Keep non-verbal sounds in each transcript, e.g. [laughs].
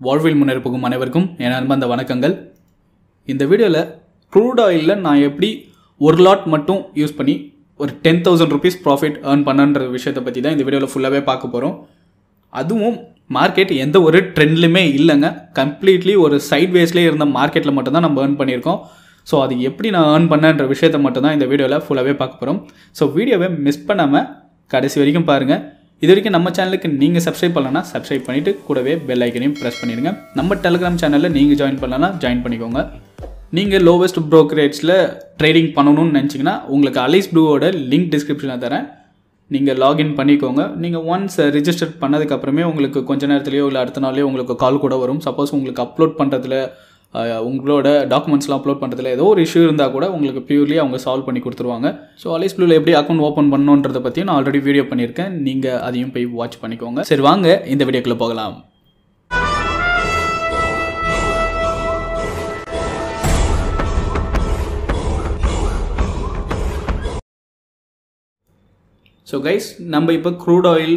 வாழ்வில் முன்னேற்போகும் அனைவருக்கும் என் அன்பந்த வணக்கங்கள். இந்த வீடியோவில் க்ரூட் ஆயிலில் நான் எப்படி ஒரு லாட் மட்டும் யூஸ் பண்ணி ஒரு ten thousand rupees profit earn பண்ணன்ற விஷயத்தை பற்றி தான் இந்த வீடியோவில் ஃபுல்லாகவே பார்க்க போகிறோம் அதுவும் மார்க்கெட் எந்த ஒரு ட்ரெண்ட்லையுமே இல்லைங்க. கம்ப்ளீட்லி ஒரு சைட் வேஸ்லேயே இருந்த மார்க்கெட்டில் மட்டும்தான் நம்ம ஏர்ன் பண்ணியிருக்கோம். ஸோ அது எப்படி நான் ஏர்ன் பண்ணேன்ற விஷயத்தை மட்டும்தான் இந்த வீடியோவில் ஃபுல்லாகவே பார்க்க போகிறோம் ஸோ வீடியோவை மிஸ் பண்ணாமல் கடைசி வரைக்கும் பாருங்கள் இது வரைக்கும் நம்ம சேனலுக்கு நீங்கள் சப்ஸ்கிரைப் பண்ணலன்னா சப்ஸ்கிரைப் பண்ணிவிட்டு கூடவே பெல் ஐக்கனையும் ப்ரெஸ் பண்ணிடுங்க. நம்ம டெலிகிராம் சேனலில் நீங்கள் ஜாயின் பண்ணலன்னா ஜாயின் பண்ணிக்கோங்க. நீங்கள் லோவஸ்ட் ப்ரோக்கரேஜில் ட்ரேடிங் பண்ணணும்னு நினச்சிங்கன்னா உங்களுக்கு அலைஸ் ப்ளூவோட லிங்க் டிஸ்கிரிப்ஷனில் தரேன். நீங்கள் லாகின் பண்ணிக்கோங்க. நீங்கள் ஒன்ஸ் ரிஜிஸ்டர் பண்ணதுக்கப்புறமே உங்களுக்கு கொஞ்ச நேரத்துலையோ இல்லை அடுத்த நாள்லேயோ உங்களுக்கு கால் கூட வரும். சப்போஸ் உங்களுக்கு அப்லோட் பண்ணுறதுல உங்களோட டாக்குமெண்ட்ஸ்லாம் அப்லோட் பண்ணுறதுல ஏதோ ஒரு இஷ்யூ இருந்தால் கூட உங்களுக்கு பியூர்லி அவங்க சால்வ் பண்ணி கொடுத்துருவாங்க. ஸோ அலைஸ் ப்ளூவில் எப்படி அக்கௌண்ட் ஓப்பன் பண்ணணுன்றதை பற்றியும் நான் ஆல்ரெடி வீடியோ பண்ணியிருக்கேன். நீங்கள் அதையும் போய் வாட்ச் பண்ணிக்கோங்க. சரி வாங்க இந்த வீடியோக்குள்ளே போகலாம். ஸோ கைஸ் நம்ம இப்போ crude oil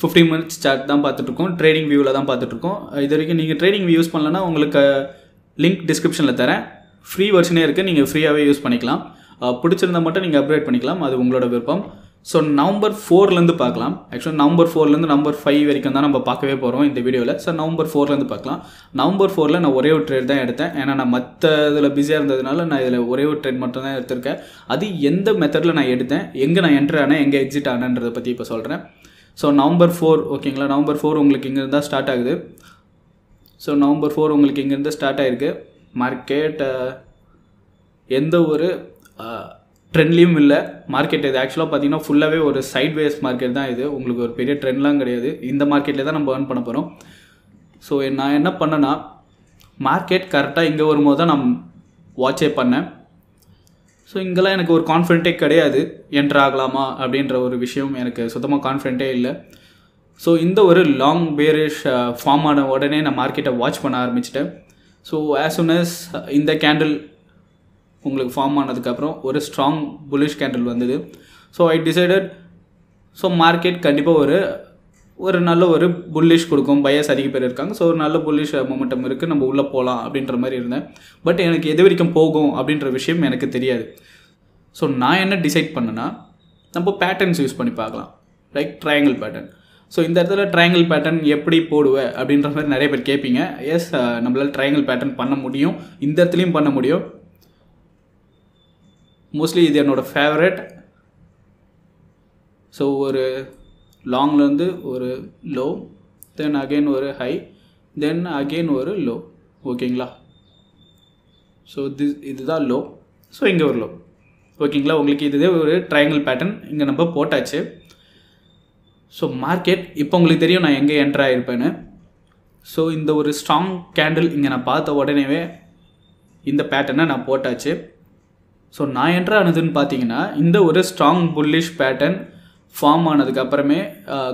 fifty minutes chart தான் பார்த்துட்ருக்கோம் ட்ரேடிங் வியூவில் தான் பார்த்துட்ருக்கோம் இது வரைக்கும் நீங்கள் ட்ரேடிங் வியூஸ் யூஸ் பண்ணலன்னா உங்களுக்கு லிங்க் டிஸ்கிரிப்ஷனில் தரேன். ஃப்ரீ வெர்ஷனே இருக்குது நீங்கள் ஃப்ரீயாகவே யூஸ் பண்ணிக்கலாம். பிடிச்சிருந்தா மட்டும் நீங்கள் அப்கிரேட் பண்ணிக்கலாம். அது உங்களோட விருப்பம். ஸோ நவம்பர் ஃபோர்லேருந்து பார்க்கலாம். ஆக்சுவலாக நவம்பர் ஃபோர்லேருந்து நம்பர் ஃபைவ் வரைக்கும் தான் நம்ம பார்க்கவே போகிறோம் இந்த வீடியோவில் ஸோ நவம்பர் ஃபோர்லேருந்து பார்க்கலாம். நவம்பர் ஃபோரில் நான் ஒரே ஒரு ட்ரேட் தான் எடுத்தேன். ஏன்னா நான் மற்ற இதில் பிஸியாக இருந்ததுனால நான் இதில் ஒரே ஒரு ட்ரேட் மட்டும் தான் எடுத்திருக்கேன். அது எந்த மெத்தடில் நான் எடுத்தேன் எங்கே நான் என்ட்ரு ஆனேன் எங்கே எக்ஸிட் ஆனேன்றதை பற்றி இப்போ சொல்கிறேன் ஸோ நவம்பர் ஃபோர் ஓகேங்களா நவம்பர் ஃபோர் உங்களுக்கு இங்கே இருந்தால் ஸ்டார்ட் ஆகுது. ஸோ நவம்பர் ஃபோர் உங்களுக்கு இங்கேருந்து ஸ்டார்ட் ஆகிருக்கு மார்க்கெட் uh, எந்த ஒரு uh, ட்ரெண்ட்லேயும் இல்லை. மார்க்கெட் இது ஆக்சுவலாக பார்த்தீங்கன்னா ஃபுல்லாகவே ஒரு சைட் வேஸ் மார்க்கெட் தான் இது. உங்களுக்கு ஒரு பெரிய ட்ரெண்ட்லாம் கிடையாது. இந்த மார்க்கெட்டில் தான் நம்ம ஏர்ன் பண்ண போகிறோம் ஸோ நான் என்ன பண்ணேன்னா மார்க்கெட் கரெக்டாக இங்கே வரும்போது தான் நான் வாட்சே பண்ணேன். ஸோ இங்கெல்லாம் எனக்கு ஒரு கான்ஃபிடென்ட்டே கிடையாது. என்ட்ரு ஆகலாமா அப்படின்ற ஒரு விஷயம் எனக்கு சுத்தமாக கான்ஃபிடென்ட்டே இல்லை. ஸோ இந்த ஒரு லாங் பேரிஷ் ஃபார்ம் ஆன உடனே நான் மார்க்கெட்டை வாட்ச் பண்ண ஆரம்பிச்சிட்டேன். So as soon as uh, இந்த கேண்டில் உங்களுக்கு ஃபார்ம் ஆனதுக்கப்புறம் ஒரு ஸ்ட்ராங் புல்லிஷ் கேண்டில் வந்தது. So I decided so market கண்டிப்பாக ஒரு ஒரு நல்ல ஒரு புல்லிஷ் கொடுக்கும். பயஸ் அதிக பேர் இருக்காங்க. ஸோ ஒரு நல்ல புல்லிஷ் மொமெண்டம் இருக்குது நம்ம உள்ளே போகலாம் அப்படின்ற மாதிரி இருந்தேன். பட் எனக்கு எது வரைக்கும் போகும் அப்படின்ற விஷயம் எனக்கு தெரியாது. ஸோ நான் என்ன டிசைட் பண்ணேன்னா நம்ம பேட்டர்ன்ஸ் யூஸ் பண்ணி பார்க்கலாம். லைக் ட்ரையாங்கிள் பேட்டர்ன் ஸோ இந்த இடத்துல ட்ரையாங்கிள் பேட்டர்ன் எப்படி போடுவேன் அப்படின்ற மாதிரி நிறைய பேர் கேட்பீங்க எஸ் uh, நம்மளால் ட்ரையாங்கிள் பேட்டர்ன் பண்ண முடியும். இந்த இடத்துலையும் பண்ண முடியும். மோஸ்ட்லி இது என்னோடய ஃபேவரட் ஸோ ஒரு லாங்லேருந்து ஒரு லோ தென் அகெயின் ஒரு ஹை தென் அகெயின் ஒரு லோ ஓகேங்களா ஸோ திஸ் இதுதான் லோ ஸோ இங்கே ஒரு லோ ஓகேங்களா உங்களுக்கு இதுவே ஒரு ட்ரையாங்கிள் பேட்டர்ன் இங்கே நம்ம போட்டாச்சு. ஸோ மார்க்கெட் இப்போ உங்களுக்கு தெரியும் நான் எங்கே என்ட்ரு ஆகிருப்பேன்னு ஸோ இந்த ஒரு ஸ்ட்ராங் கேண்டில் இங்கே நான் பார்த்த உடனேவே இந்த பேட்டர்னை நான் போட்டாச்சு. ஸோ நான் என்ட்ரு ஆனதுன்னு பார்த்தீங்கன்னா இந்த ஒரு ஸ்ட்ராங் புல்லிஷ் பேட்டர்ன் ஃபார்ம் ஆனதுக்கப்புறமே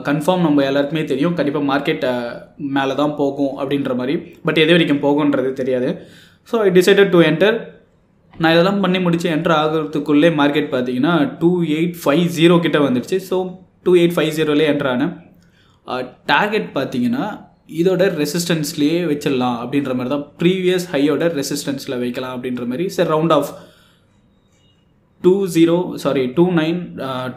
கன்ஃபார்ம் நம்ம எல்லாருக்குமே தெரியும். கண்டிப்பாக மார்க்கெட்டை மேலே தான் போகும் அப்படின்ற மாதிரி. பட் எது வரைக்கும் போகுன்றது தெரியாது. So I decided to enter நான் இதெல்லாம் பண்ணி முடித்து என்ட்ரு ஆகிறதுக்குள்ளே மார்க்கெட் பார்த்தீங்கன்னா டூ எயிட் ஃபைவ் ஜீரோ கிட்டே வந்துடுச்சு. ஸோ டூ எயிட் ஃபைவ் ஜீரோலேயே என்ட்ரானேன் டார்கெட் பார்த்தீங்கன்னா இதோட ரெசிஸ்டன்ஸ்லேயே வச்சிடலாம் அப்படின்ற மாதிரி தான் ப்ரீவியஸ் ஹையோட ரெசிஸ்டன்ஸில் வைக்கலாம் அப்படின்ற மாதிரி. சரி round off two zero sorry two nine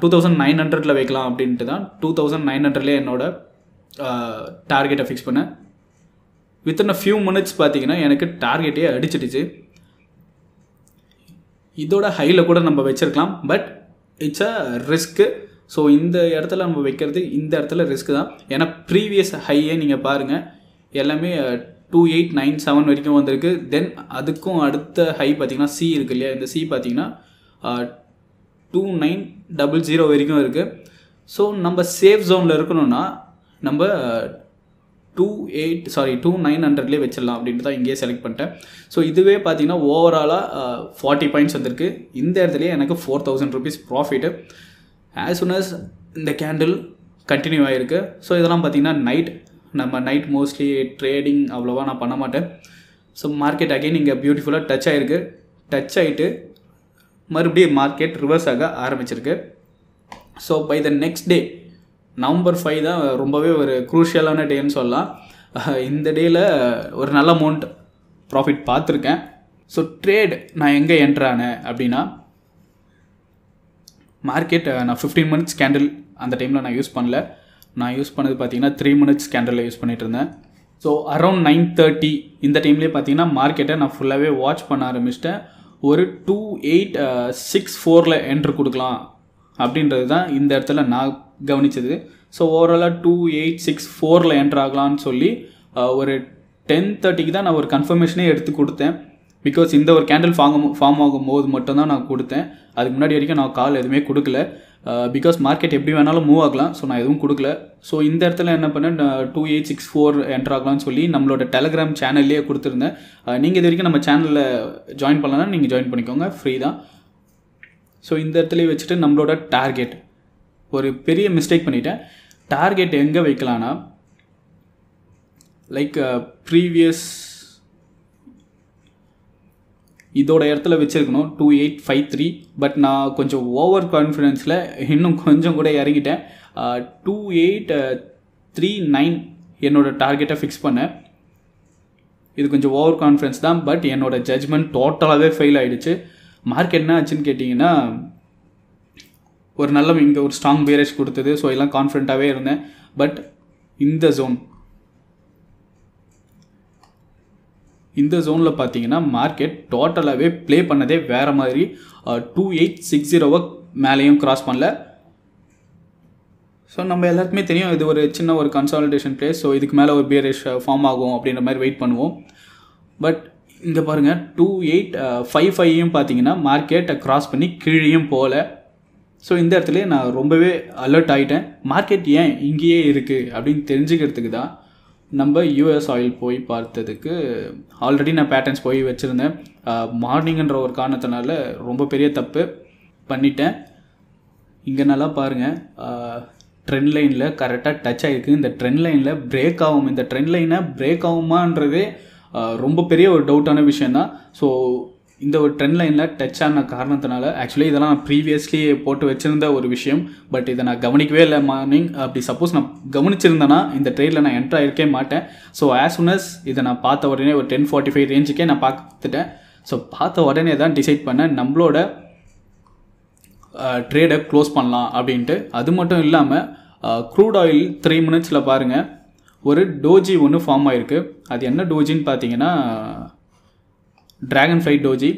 two thousand nine ஹண்ட்ரடில் வைக்கலாம் அப்படின்ட்டு தான் டூ தௌசண்ட் நைன் ஹண்ட்ரட்லேயே என்னோட டார்கெட்டை ஃபிக்ஸ் பண்ணேன். வித்தின் அ ஃபியூ மினிட்ஸ் பார்த்தீங்கன்னா எனக்கு டார்கெட்டே அடிச்சிடுச்சு. இதோட ஹையில் கூட நம்ம வச்சுருக்கலாம் but it's a risk so இந்த இடத்துல நம்ம வைக்கிறது இந்த இடத்துல ரிஸ்க் தான். ஏன்னா ப்ரீவியஸ் ஹையே நீங்கள் பாருங்கள் எல்லாமே டூ எயிட் நைன் செவன் வரைக்கும் வந்திருக்கு. தென் அதுக்கும் அடுத்த ஹை பார்த்திங்கன்னா சி இருக்கு இல்லையா? இந்த சி பார்த்திங்கன்னா டூ நைன் டபுள் ஜீரோ வரைக்கும் இருக்குது ஸோ நம்ம சேஃப் ஜோனில் இருக்கணும்னா நம்ம two eight sorry two nine ஹண்ட்ரட்லேயே வச்சிடலாம் அப்படின்ட்டு தான் இங்கேயே செலக்ட் பண்ணிட்டேன். ஸோ இதுவே பார்த்தீங்கன்னா ஓவராலாக ஃபார்ட்டி பாயிண்ட்ஸ் வந்திருக்கு. இந்த இடத்துலையே எனக்கு four thousand rupees profit as soon as இந்த கேண்டில் கண்டினியூ ஆகிருக்கு ஸோ இதெல்லாம் பார்த்திங்கன்னா நைட் நம்ம நைட் மோஸ்ட்லி ட்ரேடிங் அவ்வளோவா நான் பண்ண மாட்டேன். ஸோ மார்க்கெட் அகைன் இங்கே பியூட்டிஃபுல்லாக டச் ஆகிருக்கு டச் ஆகிட்டு மறுபடியும் மார்க்கெட் ரிவர்ஸ் ஆக ஆரம்பிச்சிருக்கு. So by the next day November five தான் ரொம்பவே ஒரு குரூஷியலான டேன்னு சொல்லலாம். [laughs] இந்த டேயில் ஒரு நல்ல அமௌண்ட் ப்ராஃபிட் பார்த்துருக்கேன். ஸோ ட்ரேட் நான் எங்கே என்ட்ரானேன் அப்படின்னா மார்க்கெட் நான் ஃபிஃப்டீன் மினிட்ஸ் கேண்டில் அந்த டைமில் நான் யூஸ் பண்ணல. நான் யூஸ் பண்ணது பார்த்தீங்கன்னா த்ரீ மினிட்ஸ் கேண்டலில் யூஸ் பண்ணிட்டு இருந்தேன். ஸோ அரௌண்ட் நைன் தேர்ட்டி இந்த டைம்லேயே பார்த்தீங்கன்னா மார்க்கெட்டை நான் ஃபுல்லாகவே வாட்ச் பண்ண ஆரம்பிச்சிட்டேன். ஒரு டூ எயிட் சிக்ஸ் ஃபோரில் என்ட்ரு கொடுக்கலாம் அப்படின்றது தான் இந்த இடத்துல நான் கவனித்தது ஸோ ஓவராலாக டூ எயிட் சிக்ஸ் ஃபோரில் என்ட்ரு ஆகலான்னு சொல்லி ஒரு டென் தேர்ட்டிக்கு தான் நான் ஒரு கன்ஃபர்மேஷனே எடுத்து கொடுத்தேன். பிகாஸ் இந்த ஒரு கேண்டில் ஃபார்ம் ஃபார்ம் ஆகும்போது மட்டும்தான் நான் கொடுத்தேன். அதுக்கு முன்னாடி வரைக்கும் நான் கால் எதுவுமே கொடுக்கல. Uh, பிகாஸ் மார்க்கெட் எப்படி வேணாலும் மூவ் ஆகலாம். ஸோ நான் எதுவும் கொடுக்கல. ஸோ இந்த இடத்துல என்ன பண்ணேன்? Two eight six four entry ஆகலாம்னு சொல்லி நம்மளோட டெலகிராம் சேனல்லையே கொடுத்துருந்தேன். Uh, நீங்கள் இது வரைக்கும் நம்ம சேனலில் ஜாயின் பண்ணலன்னா நீங்கள் ஜாயின் பண்ணிக்கோங்க. ஃப்ரீ தான். ஸோ இந்த இடத்துலையே வச்சுட்டு நம்மளோட டார்கெட் ஒரு பெரிய மிஸ்டேக் பண்ணிட்டேன். டார்கெட் எங்கே வைக்கலான்னா லைக் ப்ரீவியஸ் uh, இதோட இடத்துல வச்சுருக்கணும். Two eight five three but நான் கொஞ்சம் ஓவர் கான்ஃபிடென்ஸில் இன்னும் கொஞ்சம் கூட இறங்கிட்டேன். டூ எயிட் த்ரீ நைன் என்னோடய டார்கெட்டை ஃபிக்ஸ் பண்ணேன். இது கொஞ்சம் ஓவர் கான்ஃபிடன்ஸ் தான். பட் என்னோடய ஜட்ஜ்மெண்ட் டோட்டலாகவே ஃபெயில் ஆகிடுச்சு மார்க்கெட் என்ன ஆச்சுன்னு கேட்டிங்கன்னா ஒரு நல்ல இங்கே ஒரு ஸ்ட்ராங் பேரேஜ் கொடுத்தது. ஸோ எல்லாம் கான்ஃபிடண்ட்டாகவே இருந்தேன். பட் இந்த ஜோன் இந்த ஜோனில் பார்த்தீங்கன்னா மார்க்கெட் டோட்டலாகவே ப்ளே பண்ணதே வேறு மாதிரி டூ எயிட் சிக்ஸ் ஜீரோவை மேலேயும் க்ராஸ் பண்ணல. ஸோ நம்ம எல்லாருக்குமே தெரியும் இது ஒரு சின்ன ஒரு கன்சாலிடேஷன் பிளேஸ் ஸோ இதுக்கு மேலே ஒரு பியரிஷ் ஃபார்ம் ஆகும் அப்படின்ற மாதிரி வெயிட் பண்ணுவோம். பட் இங்கே பாருங்கள் டூ எயிட் ஃபைவ் ஃபைவையும் பார்த்தீங்கன்னா மார்க்கெட்டை க்ராஸ் பண்ணி கீழேயும் போகல. ஸோ இந்த இடத்துல நான் ரொம்பவே அலர்ட் ஆகிட்டேன் மார்க்கெட் ஏன் இங்கேயே இருக்குது அப்படின்னு தெரிஞ்சுக்கிறதுக்கு தான் நம்ம யூஎஸ் ஆயில் போய் பார்த்ததுக்கு ஆல்ரெடி நான் பேட்டர்ன்ஸ் போய் வச்சுருந்தேன். மார்னிங்கன்ற ஒரு காரணத்தினால ரொம்ப பெரிய தப்பு பண்ணிட்டேன். இங்கே நல்லா பாருங்கள் ட்ரெண்ட் லைனில் கரெக்டாக டச் ஆகிருக்கு இந்த ட்ரெண்ட் லைனில் பிரேக் ஆகும். இந்த ட்ரெண்ட் லைனை பிரேக் ஆகுமான்றதே ரொம்ப பெரிய ஒரு டவுட்டான விஷயந்தான் ஸோ இந்த ஒரு ட்ரெண்ட் லைனில் டச் ஆன காரணத்தினால ஆக்சுவலி இதெல்லாம் நான் ப்ரீவியஸ்லி போட்டு வச்சுருந்த ஒரு விஷயம். பட் இதை நான் கவனிக்கவே இல்லை மார்னிங் அப்படி சப்போஸ் நான் கவனிச்சிருந்தேன்னா இந்த ட்ரெயினில் நான் என்ட்ரு ஆகிருக்கே மாட்டேன். ஸோ ஆஸ் சுன் அஸ் இதை நான் பார்த்த உடனே ஒரு டென் ஃபார்ட்டி ஃபைவ் ரேஞ்சுக்கே நான் பார்த்துட்டேன். ஸோ பார்த்த உடனே தான் டிசைட் பண்ணேன் நம்மளோட ட்ரேடை க்ளோஸ் பண்ணலாம் அப்படின்ட்டு. அது மட்டும் இல்லாமல் க்ரூட் ஆயில் த்ரீ மினிட்ஸில் பாருங்கள் ஒரு டோஜி ஒன்று ஃபார்ம் ஆகிருக்கு அது என்ன டோஜின்னு பார்த்தீங்கன்னா ட்ராகன் ஃப்ளைட் டோஜி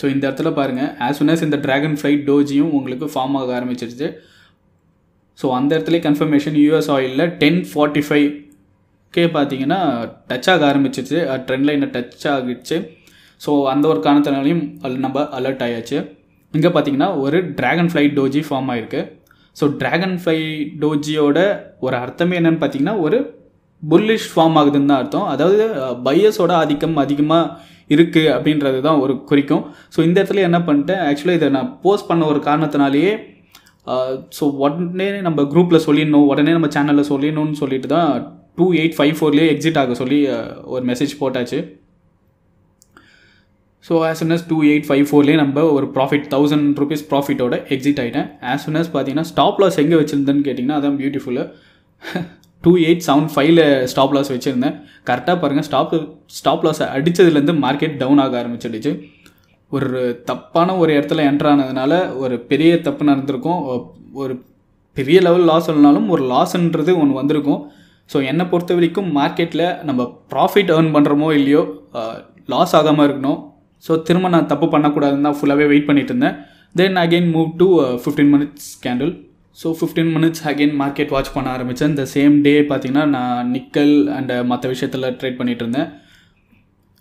ஸோ இந்த இடத்துல பாருங்கள் ஆஸ் சுன் ஆஸ் இந்த ட்ராகன் ஃப்ளைட் டோஜியும் உங்களுக்கு ஃபார்ம் ஆக ஆரம்பிச்சிருச்சு. ஸோ அந்த இடத்துல கன்ஃபர்மேஷன் யூஎஸ் ஆயிலில் டென் ஃபார்ட்டி ஃபைவ் கே பார்த்தீங்கன்னா டச் ஆக ஆரம்பிச்சிச்சு ட்ரெண்ட் லைனை டச் ஆகிடுச்சு. ஸோ அந்த ஒரு காரணத்தினாலையும் நம்ம அலர்ட் ஆயாச்சு. இங்கே பார்த்தீங்கன்னா ஒரு ட்ராகன் ஃப்ளைட் டோஜி ஃபார்ம் ஆயிருக்கு. ஸோ ட்ராகன் ஃப்ளை டோஜியோட ஒரு அர்த்தமே என்னன்னு பார்த்தீங்கன்னா ஒரு புல்லிஷ் ஃபார்ம் ஆகுதுன்னு தான் அர்த்தம். அதாவது பையஸோட ஆதிக்கம் அதிகமாக இருக்குது அப்படின்றது தான் ஒரு குறிக்கும். ஸோ இந்த இடத்துல என்ன பண்ணிட்டேன்? ஆக்சுவலாக இதை நான் போஸ்ட் பண்ண ஒரு காரணத்தினாலேயே ஸோ உடனே நம்ம குரூப்பில் சொல்லிடணும் உடனே நம்ம சேனலில் சொல்லிடணும்னு சொல்லிட்டு தான் டூ எயிட் ஃபைவ் ஃபோர்லேயே எக்ஸிட் ஆக சொல்லி ஒரு மெசேஜ் போட்டாச்சு. So as soon as two eight five ஃபோர்லேயே நம்ம ஒரு ப்ராஃபிட் தௌசண்ட் ருபீஸ் ப்ராஃபிட்டோட எக்ஸிட் ஆகிட்டேன் ஆஸ் soon அஸ் பார்த்தீங்கன்னா ஸ்டாப் லாஸ் எங்கே வச்சுருந்தேன்னு கேட்டிங்கன்னா அதான் பியூட்டிஃபுல்லு [laughs] டூ எயிட் செவன் ஃபைவ்ல ஸ்டாப் லாஸ் வச்சுருந்தேன். கரெக்டாக பாருங்கள் ஸ்டாப் ஸ்டாப் லாஸ் அடித்ததுலேருந்து மார்க்கெட் டவுன் ஆக ஆரம்பிச்சிடுச்சு. ஒரு தப்பான ஒரு இடத்துல என்ட்ரு ஆனதுனால ஒரு பெரிய தப்பு நடந்திருக்கும். ஒரு பெரிய லெவல் லாஸ் இல்லைனாலும் ஒரு லாஸ்ன்றது ஒன்று வந்திருக்கும். ஸோ என்னை பொறுத்த வரைக்கும் மார்க்கெட்டில் நம்ம ப்ராஃபிட் ஏர்ன் பண்ணுறோமோ இல்லையோ லாஸ் ஆகாமல் இருக்கணும். ஸோ திரும்ப நான் தப்பு பண்ணக்கூடாதுன்னு தான் ஃபுல்லாகவே வெயிட் பண்ணிட்டு இருந்தேன். Then again move to fifteen minutes candle so fifteen minutes again market watch பண்ண ஆரம்பித்தேன் இந்த சேம் டே பார்த்தீங்கன்னா நான் நிக்கல் அண்ட் uh, மற்ற விஷயத்தில் ட்ரேட் பண்ணிகிட்டு இருந்தேன்.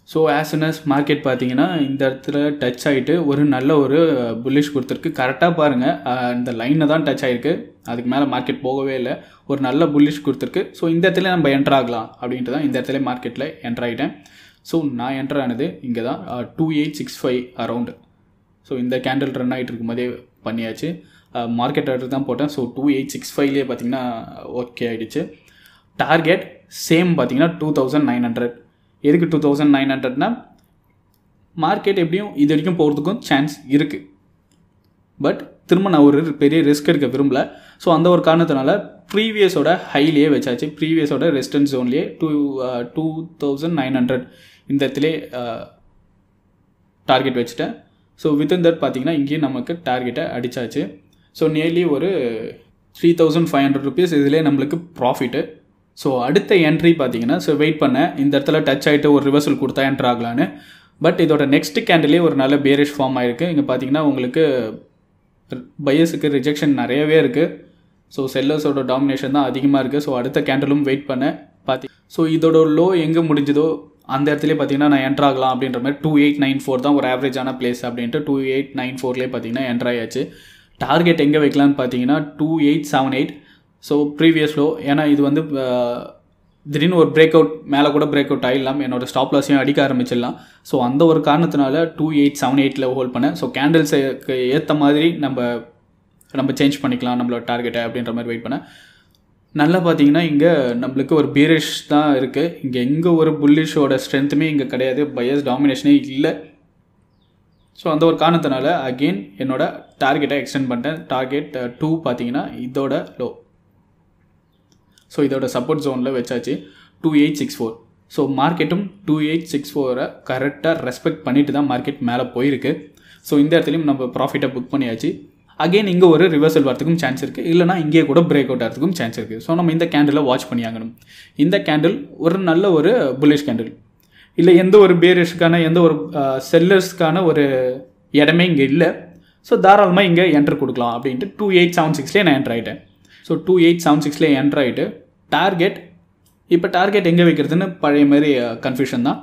So as soon as market பார்த்தீங்கன்னா இந்த இடத்துல டச் ஆகிட்டு ஒரு நல்ல ஒரு uh, புல்லிஷ் கொடுத்துருக்கு. கரெக்டாக பாருங்கள் uh, இந்த லைனை தான் டச் ஆகிருக்கு அதுக்கு மேலே மார்க்கெட் போகவே இல்லை. ஒரு நல்ல புல்லிஷ் கொடுத்துருக்கு. ஸோ இந்த இடத்துல நம்ம என்ட்ரு ஆகலாம் அப்படின்ட்டு தான் இந்த இடத்துல மார்க்கெட்டில் என்ட்ரு ஆகிட்டேன் ஸோ நான் என்ட்ரு ஆனது இங்கே தான் two eight six five around so இந்த கேண்டில் ரன் ஆகிட்டு இருக்கும்போதே பண்ணியாச்சு. மார்க்கெட் ஆர்டர் தான் போட்டேன். ஸோ டூ எயிட் சிக்ஸ் ஃபைவ்லேயே பார்த்தீங்கன்னா ஓகே ஆகிடுச்சு டார்கெட் சேம் பார்த்தீங்கன்னா டூ தௌசண்ட் நைன் ஹண்ட்ரட் எதுக்கு டூ தௌசண்ட் நைன் ஹண்ட்ரட்னா மார்க்கெட் எப்படியும் இது வரைக்கும் போகிறதுக்கும் சான்ஸ் இருக்குது பட் திரும்ப நான் ஒரு பெரிய ரிஸ்க் எடுக்க விரும்பல. ஸோ அந்த ஒரு காரணத்தினால ப்ரீவியஸோட ஹைலேயே வச்சாச்சு. ப்ரீவியஸோட resistance ஜோன்லேயே two two thousand nine hundred இந்த இடத்துலே டார்கெட் வச்சுட்டேன். ஸோ வித்தின் தட் பார்த்தீங்கன்னா இங்கேயும் நமக்கு டார்கெட்டை அடித்தாச்சு ஸோ நியர்லி ஒரு three thousand five hundred rupees இதிலே நம்மளுக்கு ப்ராஃபிட்டு ஸோ அடுத்த என்ட்ரி பார்த்தீங்கன்னா ஸோ வெயிட் பண்ணேன் இந்த இடத்துல டச் ஆகிட்டு ஒரு ரிவர்சல் கொடுத்தா என்ட்ரு ஆகலான்னு. பட் இதோட நெக்ஸ்ட் கேண்டிலே ஒரு நல்ல பேரிஷ் ஃபார்ம் ஆயிருக்கு. இங்கே பார்த்தீங்கன்னா உங்களுக்கு பையஸுக்கு ரிஜெக்ஷன் நிறையவே இருக்குது ஸோ செல்லர்ஸோட டாமினேஷன் தான் அதிகமாக இருக்குது ஸோ அடுத்த கேண்டலும் வெயிட் பண்ணேன் பார்த்தி ஸோ இதோட லோ எங்கே முடிஞ்சதோ அந்த இடத்துல பார்த்தீங்கன்னா நான் என்ட்ரு ஆகலாம் அப்படின்ற மாதிரி டூ எயிட் நைன் ஃபோர் தான் ஒரு ஆவரேஜான பிளேஸ் அப்படின்ட்டு டூ எயிட் நைன் ஃபோர்லேயே பார்த்தீங்கன்னா என்ட்ரு ஆயாச்சு. டார்கெட் எங்கே வைக்கலான்னு பார்த்தீங்கன்னா two eight seven eight so previous low ஏன்னா இது வந்து திடீர்னு ஒரு பிரேக் அவுட் மேலே கூட பிரேக் அவுட் ஆகிடலாம் என்னோட ஸ்டாப் லாஸையும் அடிக்க ஆரம்பிச்சிடலாம். ஸோ அந்த ஒரு காரணத்தினால டூ எயிட் செவன் எயிட்டில் ஹோல்ட் பண்ணேன். ஸோ கேண்டில்ஸுக்கு ஏற்ற மாதிரி நம்ம நம்ம சேஞ்ச் பண்ணிக்கலாம் நம்மளோட டார்கெட்டை அப்படின்ற மாதிரி வெயிட் பண்ணேன். நல்லா பார்த்தீங்கன்னா இங்கே நம்மளுக்கு ஒரு பீரிஷ் தான் இருக்குது இங்கே எங்கே ஒரு புல்லிஷோட ஸ்ட்ரென்த்துமே இங்கே கிடையாது. பயஸ் டாமினேஷனே இல்லை. ஸோ அந்த ஒரு காரணத்தினால அகெயின் என்னோட டார்கெட்டை எக்ஸ்டெண்ட் பண்ணிட்டேன். டார்கெட் டூ uh, பார்த்தீங்கன்னா இதோட லோ ஸோ இதோட சப்போர்ட் ஜோனில் வச்சாச்சு. Two eight six four so மார்க்கெட்டும் two eight six ஃபோரை கரெக்டாக ரெஸ்பெக்ட் பண்ணிட்டு தான் மார்க்கெட் மேலே போயிருக்கு. ஸோ இந்த இடத்துலையும் நம்ம ப்ராஃபிட்டை புக் பண்ணியாச்சு. அகெயின் இங்கே ஒரு ரிவர்சல் வரதுக்கும் சான்ஸ் இருக்குது இல்லைனா இங்கே கூட பிரேக் அவுட் ஆகிறதுக்கும் சான்ஸ் இருக்குது ஸோ நம்ம இந்த கேண்டிலை வாட்ச் பண்ணியாங்கணும் இந்த கேண்டில் ஒரு நல்ல ஒரு புல்லிஷ் கேண்டில் இல்லை எந்த ஒரு பேரிஷ்க்கான எந்த ஒரு செல்லர்ஸ்க்கான ஒரு இடமே இங்கே இல்லை. ஸோ தாராளமாக இங்கே என்ட்ரு கொடுக்கலாம் அப்படின்ட்டு டூ எயிட் செவன் சிக்ஸ்லேயே நான் என்ட்ரு ஆகிட்டேன் ஸோ டூ எயிட் செவன் சிக்ஸ்லேயே என்ட்ரு ஆகிட்டு டார்கெட் இப்போ டார்கெட் எங்கே வைக்கிறதுன்னு பழைய மாதிரி கன்ஃபியூஷன் தான்.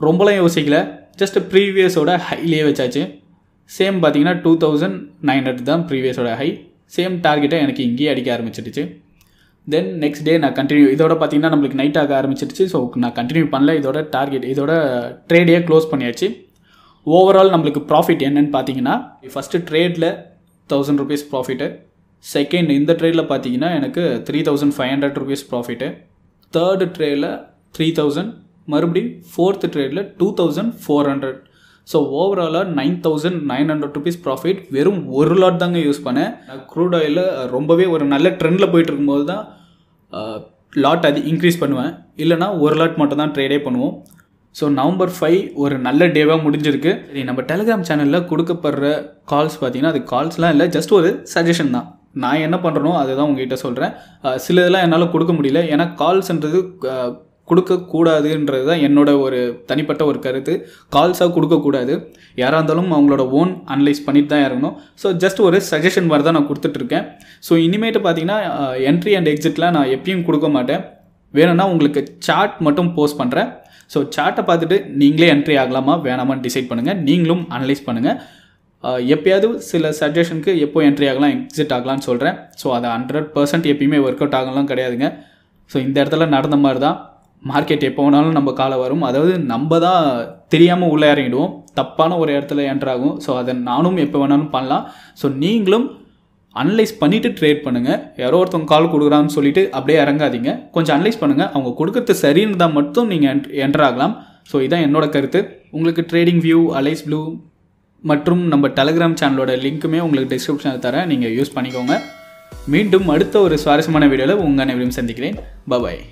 ரொம்பலாம் யோசிக்கல. ஜஸ்ட் ப்ரீவியஸோட ஹைலேயே வச்சாச்சு. சேம் பார்த்தீங்கன்னா டூ தௌசண்ட் நைன் ஹண்ட்ரட் தான் ப்ரீவியஸோட ஹை சேம் டார்கெட்டை எனக்கு இங்கேயே அடிக்க ஆரம்பிச்சிடுச்சு. தென் நெக்ஸ்ட் டே நான் கண்டினியூ இதோட பார்த்தீங்கன்னா நம்மளுக்கு நைட் ஆக ஆரம்பிச்சிருச்சு. ஸோ நான் கண்டினியூ பண்ணல. இதோட டார்கெட் இதோட ட்ரேடே க்ளோஸ் பண்ணியாச்சு. ஓவரால் நம்மளுக்கு ப்ராஃபிட் என்னன்னு பார்த்தீங்கன்னா ஃபஸ்ட்டு ட்ரேடில் தௌசண்ட் ருபீஸ் ப்ராஃபிட்டு செகண்ட் இந்த ட்ரேடில் பார்த்தீங்கன்னா எனக்கு three thousand five hundred rupees profit third ட்ரேடில் three thousand மறுபடியும் fourth ட்ரேடில் two thousand four hundred so ஓவராலாக nine thousand nine hundred rupees profit வெறும் ஒரு லாட் தாங்க யூஸ் பண்ணேன். க்ரூட் ஆயிலில் uh, ரொம்பவே ஒரு நல்ல ட்ரெண்டில் போயிட்டு இருக்கும்போது தான் லாட் அது இன்க்ரீஸ் பண்ணுவேன். இல்லைனா ஒரு லாட் மட்டும் தான் ட்ரேடே பண்ணுவோம். ஸோ நவம்பர் ஃபைவ் ஒரு நல்ல டேவாக முடிஞ்சிருக்கு. சரி நம்ம டெலிகிராம் சேனலில் கொடுக்கப்படுற கால்ஸ் பார்த்தீங்கன்னா அது கால்ஸ்லாம் இல்லை ஜஸ்ட் ஒரு சஜஷன் தான். நான் என்ன பண்ணுறனோ அதுதான் உங்ககிட்ட சொல்கிறேன் சில இதெல்லாம் என்னால் கொடுக்க முடியல. ஏன்னா கால்ஸ்ன்றது கொடுக்கக்கூடாதுன்றது தான் என்னோட ஒரு தனிப்பட்ட ஒரு கருத்து. கால்ஸாக கொடுக்கக்கூடாது. யாராக இருந்தாலும் அவங்களோட ஓன் அனலைஸ் பண்ணிட்டு தான் இறங்கணும். ஸோ ஜஸ்ட் ஒரு சஜஷன் மாதிரி தான் நான் கொடுத்துட்ருக்கேன் ஸோ இனிமேட்டு பார்த்தீங்கன்னா என்ட்ரி அண்ட் எக்ஸிட்லாம் நான் எப்பயும் கொடுக்க மாட்டேன். வேணும்னா உங்களுக்கு சார்ட் மட்டும் போஸ்ட் பண்ணுறேன் ஸோ சார்ட்டை பார்த்துட்டு நீங்களே என்ட்ரி ஆகலாமா வேணாமான்னு டிசைட் பண்ணுங்கள் நீங்களும் அனலைஸ் பண்ணுங்கள் எப்பயாவது சில சஜஷனுக்கு எப்போ என்ட்ரி ஆகலாம் எக்ஸிட் ஆகலாம்னு சொல்கிறேன் ஸோ அதை ஹண்ட்ரட் பர்சன்ட் எப்பயுமே ஒர்க் அவுட் ஆகலாம் கிடையாதுங்க. ஸோ இந்த இடத்துல நடந்த மாதிரி தான். மார்க்கெட் எப்போ வேணாலும் நம்ம காலை வரும். அதாவது நம்ம தான் தெரியாமல் உள்ளே இறங்கிடுவோம். தப்பான ஒரு இடத்துல என்ட்ரு ஆகும். ஸோ அதை நானும் எப்போ வேணாலும் பண்ணலாம். ஸோ நீங்களும் அனலைஸ் பண்ணிவிட்டு ட்ரேட் பண்ணுங்கள் யாரோ ஒருத்தவங்க கால் கொடுக்குறான்னு சொல்லிட்டு அப்படியே இறங்காதீங்க. கொஞ்சம் அனலைஸ் பண்ணுங்கள் அவங்க கொடுக்கறது சரின்னு தான் மட்டும் நீங்கள் என்ட்ரு ஆகலாம். ஸோ இதான் என்னோட கருத்து. உங்களுக்கு ட்ரேடிங் வியூ அலைஸ் ப்ளூ மற்றும் நம்ம டெலகிராம் சேனலோட லிங்க்குமே உங்களுக்கு டிஸ்கிரிப்ஷனில் தரேன். நீங்கள் யூஸ் பண்ணிக்கோங்க. மீண்டும் அடுத்த ஒரு சுவாரஸ்யமான வீடியோவில் உங்கள் அனைவரையும் சந்திக்கிறேன். பபாய்